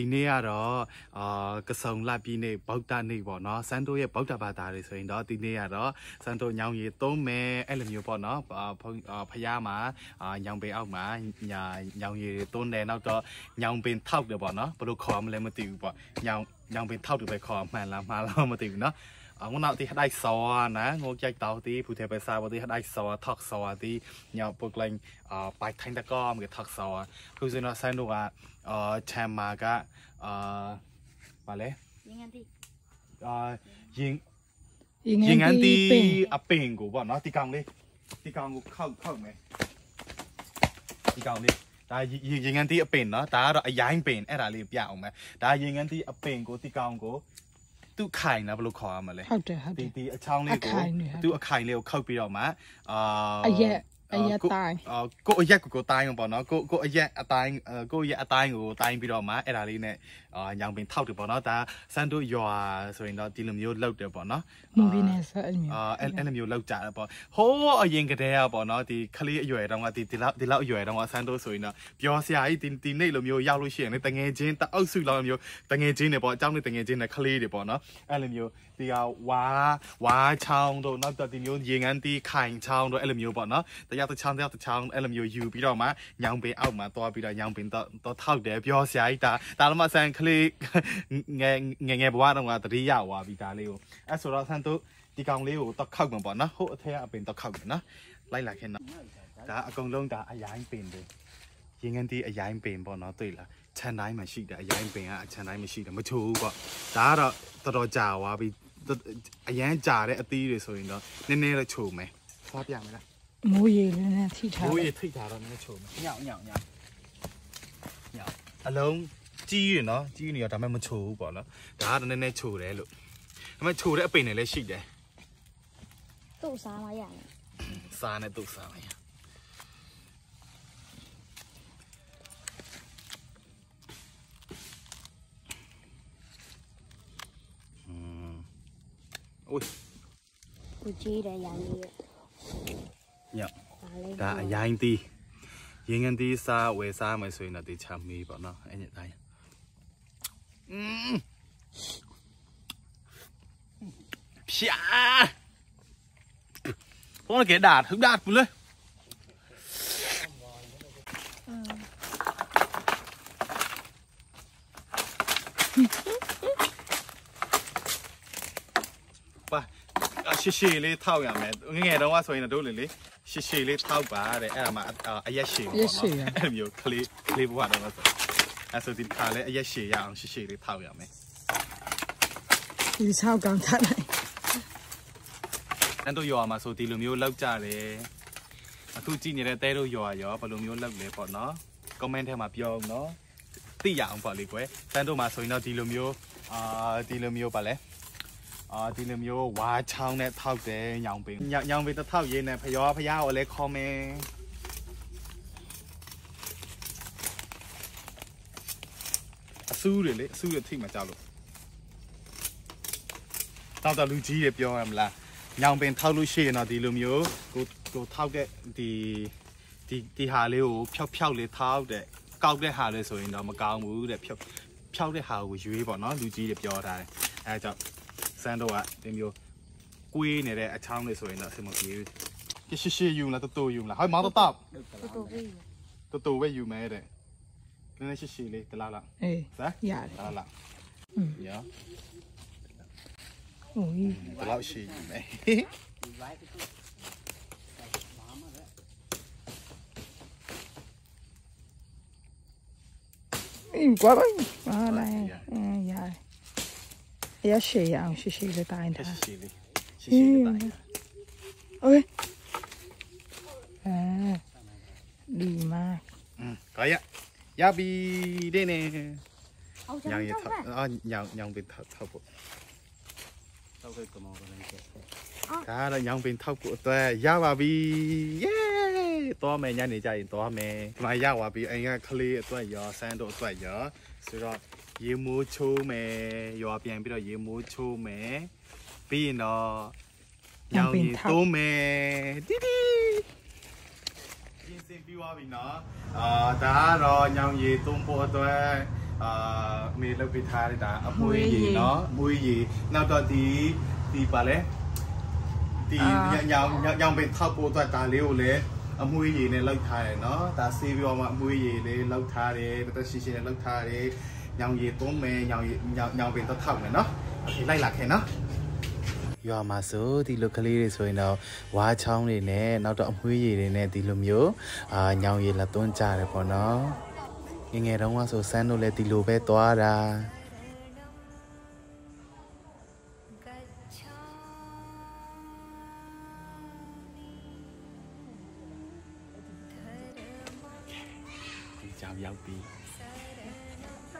ဒီနေ့ကတော့အာကစုံလပြည်နေ့ဗုဒ္ဓနေ့ပေါ့နော်စန်တိုရဲ့ဗုဒ္ဓဘာသာတွေဆိုရင်တော့ဒီနေ့ကတော့စန်တိုညောင်ရည်သုံးမယ်အဲ့လိုမျိုးပေါ့နော်ဖះမှာညောင်ပင်အောက်မှာညာညောင်ရည်သုံးတယ်နောက်တော့ညောင်ပင်ထောက်တယ်ပေါ့နော်ဘယ်လိုခေါ်မလဲမသိဘူးပေါ့ညောင်ညောင်ပင်ထောက်တယ်ပဲခေါ်မှန်လားမှားလားမသိဘူးနော် ងូនអត់ទីដៃសណាងូចាច់តោទីភូទេបេសាបទីដៃសថកសទីញ៉ៅពុកលេងបាច់ថាញ់តកមកថកសភូសិនអសែននោះអាឆាមាកាអបាលេយងអានទីអយងយងអានទីអពេងគូបងណោះទីកងលេទីកងគូខោខោមែទីកងលេតាយងអានទីអពេងណោះតារអាយ៉ៃពេងអេរ៉ាលីប្យ៉ាអ៊ុំមែតាយងអានទីអពេងគូទីកងគូ သူ့ခိုင်နော်ဘယ်လိုခေါ်ရမလဲဟုတ်တယ်ဟုတ်တယ်ဒီဒီအချောင်းလေးကိုသူ့အခိုင်လေးကိုခောက်ပြီးတော့မှအာအရက် အရက်တိုင်းကိုအရက်ကိုကိုတိုင်းပေါ့နော်ကိုကိုအရက်အတိုင်းကိုရက်အတိုင်းကိုတိုင်းပြီးတော့မှအဲ့ဒါလေးနဲ့အာညောင်ပင်ထောက်တယ်ပေါ့နော်ဒါစန်တို့ရွာဆိုရင်တော့ဒီလိုမျိုးလောက်တယ်ပေါ့နော်မူပြီးနေဆိုအဲ့လိုမျိုးအာအဲ့လိုမျိုးလောက်ကြတယ်ပေါ့ဟိုးအရင်ကတည်းကပေါ့နော်ဒီခလေးအရွယ်တုန်းကဒီဒီလောက်ဒီလောက်အရွယ်တုန်းကစန်တို့ဆိုရင်တော့ပြောစရာကြီးဒီဒီနေ့လိုမျိုးရောက်လို့ရှိရင်လေတငယ်ချင်းတအုပ်စုလောက်မျိုးတငယ်ချင်းတွေပေါ့အเจ้าနဲ့တငယ်ချင်းနဲ့ခလေးတွေပေါ့နော်အဲ့လိုမျိုး ဒီကဝါဝါချောင်းတို့နောက်တော့ဒီမျိုးရေငန်းတီးခိုင်ချောင်းတို့အဲ့လိုမျိုးပေါ့နော်တယောက်တစ်ချောင်းတယောက်တစ်ချောင်းအဲ့လိုမျိုးယူပြီးတော့မှညောင်ပင်အောက်မှာသွားပြီးတော့ညောင်ပင်တော့တော့ထောက်တယ်ပြောစရာကြီးဒါဒါလည်းမဆန်ကလေးငယ်ငယ်ငယ်ဘဝတော့ကတတိယဝါပြီးဒါလေးကိုအဲ့ဆိုတော့ဆန်တို့ဒီကောင်လေးကိုတော့ခောက်မှာပေါ့နော်ဟိုအထက်အပင်တော့ခောက်မယ်နော်လိုက်လာခဲ့နော်ဒါအကုန်လုံးဒါအရိုင်းပင်တွေရင်ငန်းတီးအရိုင်းပင်ပေါ့နော်တွေ့လားခြံတိုင်းမှာရှိတယ်အရိုင်းပင်ကအခြံတိုင်းမှာရှိတယ်မချိုးဘူးပေါ့ဒါကတော့တော်တော်ကြာသွားပြီ အရန်ကြာတဲ့အသီးတွေဆိုရင်တော့နည်းနည်းတော့ချိုမယ်သွားပြမယ်လားမိုးရေလည်းနဲ့ထိထားမိုးရေထိထားတော့နည်းချိုမယ်ညောင်ညောင်ညောင်ညောင်အလုံးကြီးရနော်ကြီးနေရဒါမှမချိုဘူးပေါ့နော်ဒါကနည်းနည်းချိုတယ်လို့ဒါမှချိုတဲ့အပိန်တွေလည်းရှိတယ်သူ့စားမရတယ်စားနဲ့သူ့စားမရအိုး Uy. Cuchilla ya ni. Ya. Ta ya anh ti. Yang anh ti sa we sa mai sui na ti cham mi ba na anh nhặt tay. Pia. Phong là cái đạt, hứng đạt luôn đấy. ရှည်ရှည်လေးထောက်ရမယ်ငငယ်တုန်းကဆိုရင်တို့လေလေရှည်ရှည်လေးထောက်ပါတဲ့အဲ့ဒါမှအရက်ရှည်ပေါ့နော်အဲ့မျိုးကလေးကလေးဘဝတော့ဆိုအဲ့ဆိုဒီခါလေးအရက်ရှည်ရအောင်ရှည်ရှည်လေးထောက်ရမယ်ဒီဆောက်ကောင်းထားလိုက်အဲ့တို့ရွာမှာဆိုဒီလိုမျိုးလောက်ကြတယ်အခုကြည့်နေတဲ့တဲတို့ရွာရောဘယ်လိုမျိုးလောက်လဲပေါ့နော် comment ထဲမှာပြောအောင်နော်သိရအောင်ပေါ့လေကွယ်တန်းတို့မှာဆိုရင်တော့ဒီလိုမျိုးအာဒီလိုမျိုးပါလဲ အာဒီလိုမျိုးဝါချောင်းနဲ့ထောက်တယ်ညောင်ပင်ညောင်ပင်တစ်ထောက်ရေးနဲ့ဖျော်ဖျားကိုလည်းခေါ်မယ်အဆူးတွေလေအဆူးတွေထိမှကြောက်လို့တောက်တလူကြီးတွေပြောရမလားညောင်ပင်ထောက်လို့ရှိရင်တော့ဒီလိုမျိုးကိုကိုထောက်တဲ့ဒီဒီဒီဟာလေးကိုဖြောက်ဖြောက်လေးထောက်တဲ့ကောက်တဲ့ဟာလေးဆိုရင်တော့မကောင်းဘူးတဲ့ဖြောက်ဖြောက်တဲ့ဟာကိုရွေးပေါ့နော်လူကြီးတွေပြောထားတယ်အဲဒါကြောင့် စမ်းတော့ကဒီမျိုးကွေးနေတဲ့အချောင်းလေးဆိုရင်တော့အဆင်မပြေဘူးကရှိရှိယူလားတူတူယူလားဟိုမောင်တော့တူတူပဲတူတူပဲယူမယ်တဲ့နည်းနည်းရှိရှိလေးတလားလားအေးစမ်းရတယ်တလားလားอืมရဟိုဘယ်လောက်ရှိယူမယ်အေးကွာပါလာရင်ရတယ် ม Ja, she ja, she she le tain ta. She she. She she le À. Đi mà. Ừ, có ya. Bi đây nè. Nhận gì thật. À, nhận nhận bị thật thật bộ. Tao cái cầm cái này. Cả là nhận bị thật bộ tôi. Ya ba. Yeah. Tôi mẹ nhà này chạy tôi mẹ. Mà ya ba anh cái clip tôi giờ sang độ tôi giờ. Rồi ရေမိုးချိုးမယ်ရွာပြန်ပြီးတော့ရေမိုးချိုးမယ်ပြီးရင်တော့ရောင်ရည်သုံးမယ်တီတီပြင်ဆင်ပြီးသွားပြီနော်အာဒါကတော့ညောင်ရည်သုံးဖို့အတွက်အာမေလုပ်ပေးထားတဲ့ဒါအမွေးရည်နော်အမွေးရည်နောက်တော့ဒီဒီပါလဲဒီညောင်ညောင်ပင်ထောက်ဖို့အတွက်ဒါလေးကိုလည်းအမွှေးရည်နဲ့လောက်ထားတယ်နော်ဒါဆေးပြီးတော့မှအမွှေးရည်လေးလောက်ထားတယ်တသက်ရှိရှိနဲ့လောက်ထားတယ် nhau gì tố mê nhau gì nhau nhau vì tao thầm này nó thì lay lạc thế nó. Do mà số thì lúc kali thì rồi nào. Quá trong thì nè nó trọng huy gì thì nè thì lùm nhớ à, nhau gì là tôn trả được của nó. Nghe nghe đó qua số san nó lại thì lùm về toa ra. Chào giáo viên.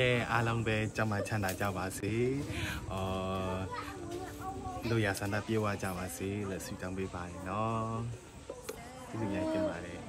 ကဲအားလုံးပဲကြမ်းမှချမ်းသာကြပါစေ။အော်လူရဆန္ဒပြေဝကြပါစေလို့ဆုတောင်းပေးပါတယ်နော်။ဒီလိုများပြင်ပါတယ်